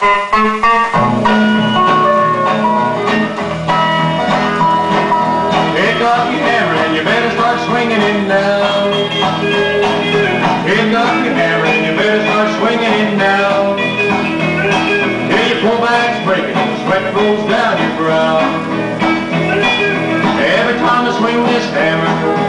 Pick up your hammer and you better start swinging it now. Pick up your hammer and you better start swinging it now. Till your poor back's breaking and the sweat rolls down your brow. Every time I swing this hammer,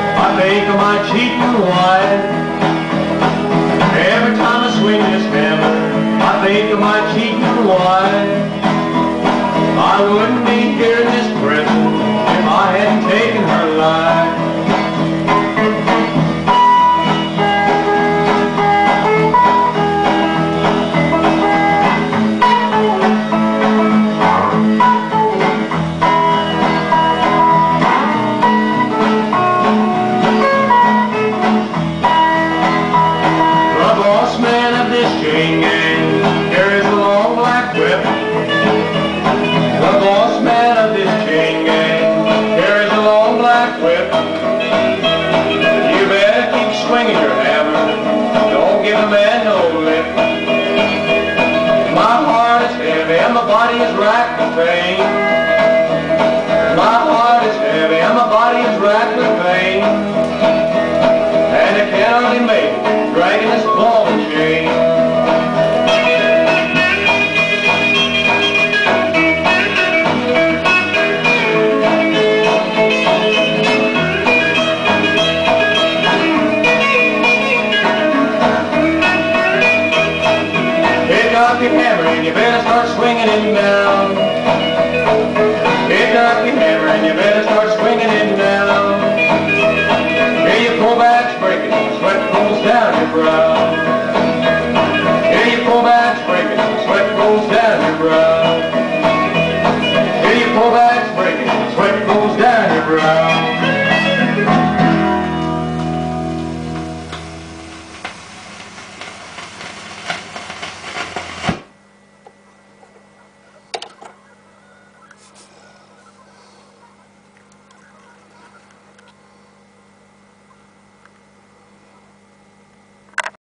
whip. You better keep swinging your hammer. Don't give a man no lip. My heart is heavy and my body is racked with pain. My heart is heavy and my body is racked with pain. And I can only make dragging this bone. breaking, sweat rolls down your brow. Hear breaking, sweat goes down your brow. Breaking, sweat down your brow.